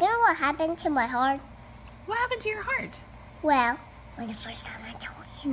You know what happened to my heart? What happened to your heart? Well, when the first time I told you.